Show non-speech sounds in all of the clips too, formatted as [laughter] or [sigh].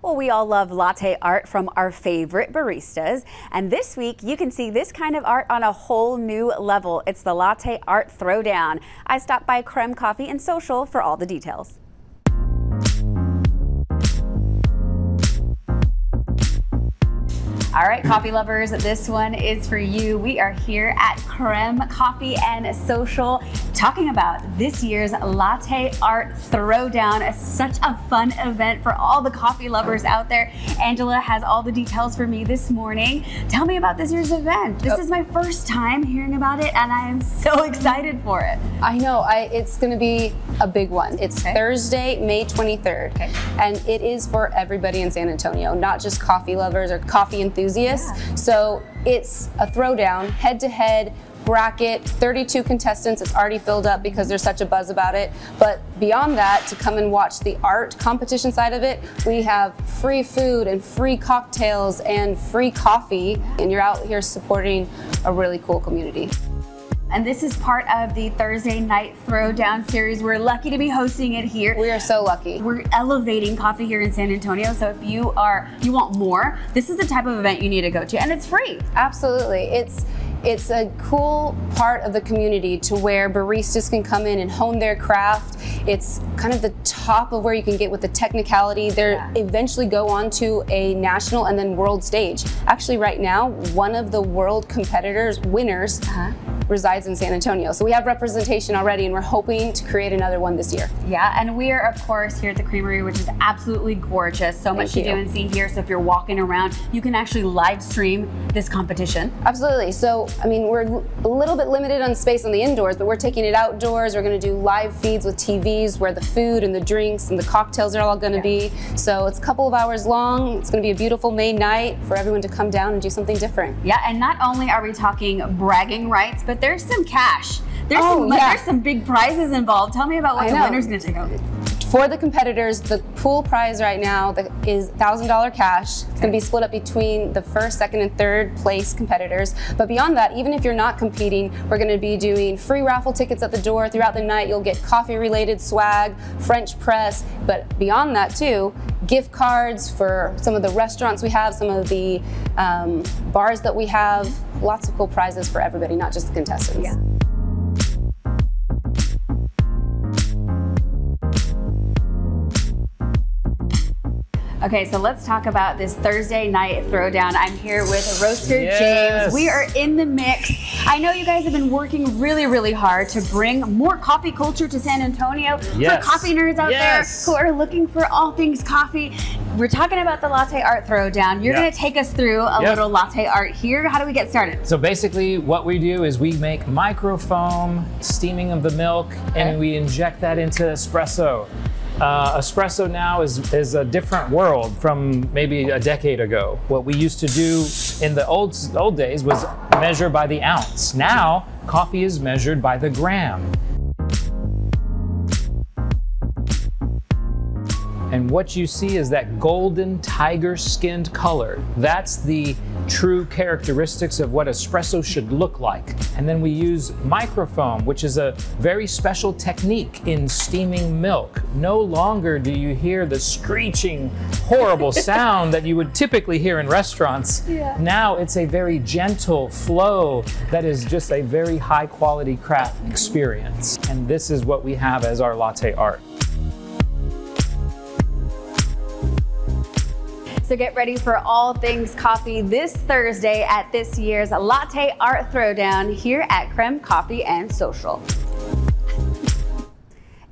Well, we all love latte art from our favorite baristas. And this week, you can see this kind of art on a whole new level. It's the Latte Art Throwdown. I stopped by Creme Coffee and Social for all the details. All right, coffee lovers, this one is for you. We are here at Creme Coffee and Social talking about this year's Latte Art Throwdown. Such a fun event for all the coffee lovers out there. Angela has all the details for me this morning. Tell me about this year's event. This oh. is my first time hearing about it and I am so [laughs] excited for it. I know, I, it's gonna be a big one. It's okay. Thursday, May 23rd, okay. and it is for everybody in San Antonio, not just coffee lovers or coffee enthusiasts enthusiasts. Yeah. So it's a throwdown, head to head, bracket, 32 contestants. It's already filled up because there's such a buzz about it. But beyond that, to come and watch the art competition side of it, we have free food and free cocktails and free coffee. And you're out here supporting a really cool community. And this is part of the Thursday Night Throwdown series. We're lucky to be hosting it here. We are so lucky. We're elevating coffee here in San Antonio. So if you are you want more, this is the type of event you need to go to, and it's free. Absolutely, it's. It's a cool part of the community to where baristas can come in and hone their craft. It's kind of the top of where you can get with the technicality. They yeah. eventually go on to a national and then world stage. Actually, right now, one of the world competitors, winners, uh -huh resides in San Antonio. So we have representation already and we're hoping to create another one this year. Yeah, and we are of course here at the Creamery, which is absolutely gorgeous. So Thank much you. to do and see here. So if you're walking around, you can actually live stream this competition. Absolutely. So, I mean, we're a little bit limited on space on the indoors, but we're taking it outdoors. We're gonna do live feeds with TVs where the food and the drinks and the cocktails are all gonna yeah. be. So it's a couple of hours long. It's gonna be a beautiful May night for everyone to come down and do something different. Yeah, and not only are we talking bragging rights, but there's some cash. There's oh, some yeah. there's some big prizes involved. Tell me about what I the know. winner's gonna take home. For the competitors, the pool prize right now is $1,000 cash. It's gonna be split up between the first, second, and third place competitors. But beyond that, even if you're not competing, we're gonna be doing free raffle tickets at the door throughout the night. You'll get coffee-related swag, French press, but beyond that too, gift cards for some of the restaurants we have, some of the um, bars that we have, lots of cool prizes for everybody, not just the contestants. Yeah. Okay, so let's talk about this Thursday night throwdown. I'm here with Roaster yes. James. We are in the mix. I know you guys have been working really, really hard to bring more coffee culture to San Antonio yes. for coffee nerds out yes. there who are looking for all things coffee. We're talking about the latte art throwdown. You're going to take us through a little latte art here. How do we get started? So basically, what we do is we make microfoam, steaming of the milk, okay. and we inject that into espresso. Uh, espresso now is, is a different world from maybe a decade ago. What we used to do in the old, old days was measure by the ounce. Now, coffee is measured by the gram. Mm. And what you see is that golden tiger skinned color. That's the true characteristics of what espresso should look like. And then we use microfoam, which is a very special technique in steaming milk. No longer do you hear the screeching, horrible [laughs] sound that you would typically hear in restaurants. Yeah. Now it's a very gentle flow that is just a very high quality craft experience. And this is what we have as our latte art. So get ready for all things coffee this Thursday at this year's Latte Art Throwdown here at Creme Coffee and Social.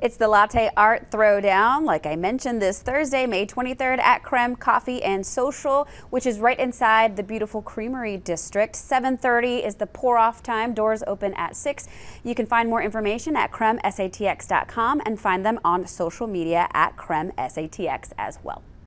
It's the Latte Art Throwdown, like I mentioned, this Thursday, May 23rd at Creme Coffee and Social, which is right inside the beautiful Creamery District. 7.30 is the pour-off time. Doors open at 6. You can find more information at cremesatx.com and find them on social media at cremesatx as well.